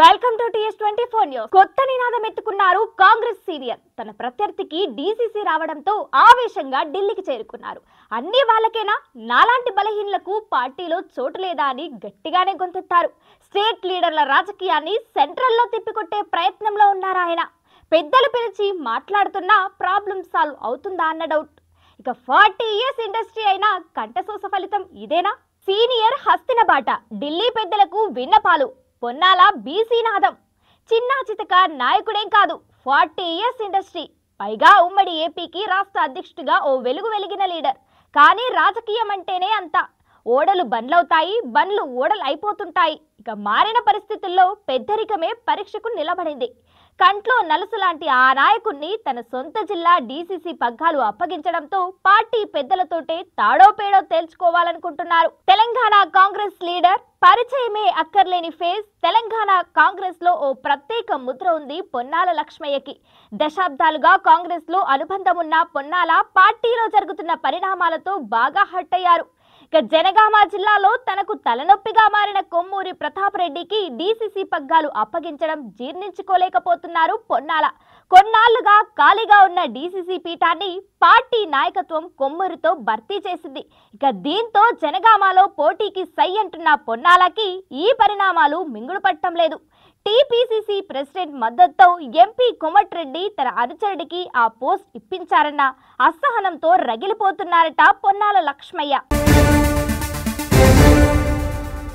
Welcome to TS twenty four news. కొత్త నినాదం ఎత్తుకున్నారు కాంగ్రెస్ సీనియర్. తన ప్రత్యర్థికి డీసీసీ రావడంతో ఆవేశంగా ఢిల్లీకి చేరుకున్నారు. అన్ని వాళ్ళకేనా? నాలాంటి బలహీనలకు పార్టీలో చోటు లేదా అని గట్టిగానే గొంతెత్తారు. స్టేట్ లీడర్ల రాజకీయాన్ని సెంట్రల్లో తిప్పికొట్టే ప్రయత్నంలో ఉన్నారు ఆయన. పెద్దలు పిలిచి మాట్లాడుతున్నా ప్రాబ్లం సాల్వ్ అవుతుందా అన్న డౌట్. ఇక ఫార్టీ ఇయర్స్ ఇండస్ట్రీ అయినా కంఠశోస ఫలితం ఇదేనా? సీనియర్ హస్తిన బాట ఢిల్లీ పెద్దలకు విన్నపాలు. పొన్నాల బీసీ నాదం. చిన్నా చితక నాయకుడేం కాదు ఫార్టీ ఇయర్స్ ఇండస్ట్రీ. పైగా ఉమ్మడి ఏపీకి రాష్ట్ర అధ్యక్షుడిగా ఓ వెలుగు వెలిగిన లీడర్. కానీ రాజకీయం అంటేనే అంత. ఓడలు బండ్లవుతాయి బండ్లు ఓడలు అయిపోతుంటాయి ఇక మారిన పరిస్థితుల్లో పెద్దరికమే పరీక్షకు నిలబడింది. కంట్లో నలుసు లాంటి ఆ నాయకుణ్ణి తన సొంత జిల్లా డీసీసీ పగ్గాలు అప్పగించడంతో పార్టీ పెద్దలతోటే తాడో పేడో తేల్చుకోవాలనుకుంటున్నారు. తెలంగాణ కాంగ్రెస్ లీడర్ పరిచయమే అక్కర్లేని ఫేస్ తెలంగాణ కాంగ్రెస్లో ఓ ప్రత్యేక ముద్ర ఉంది పొన్నాల లక్ష్మయ్యకి. దశాబ్దాలుగా కాంగ్రెస్లో అనుబంధం ఉన్న పొన్నాల పార్టీలో జరుగుతున్న పరిణామాలతో బాగా హర్ట్ అయ్యారు. ఇక జనగామ జిల్లాలో తనకు తలనొప్పిగా మారిన కొమ్మూరి ప్రతాప్ రెడ్డికి డీసీసీ పగ్గాలు అప్పగించడం జీర్ణించుకోలేకపోతున్నారు పొన్నాల. కొన్నాళ్ళుగా ఖాళీగా ఉన్న డీసీసీ పీఠాన్ని పార్టీ నాయకత్వం కొమ్మూరితో భర్తీ చేసింది. ఇక దీంతో జనగామలో పోటీకి సై అంటున్న పొన్నాలకి ఈ పరిణామాలు మింగుడు పట్టం లేదు. టీపీసీసీ ప్రెసిడెంట్ మద్దతుతో ఎంపీ కోమటిరెడ్డి తన అనుచరుడికి ఆ పోస్ట్ ఇప్పించారన్న అసహనంతో రగిలిపోతున్నారట పొన్నాల లక్ష్మయ్య.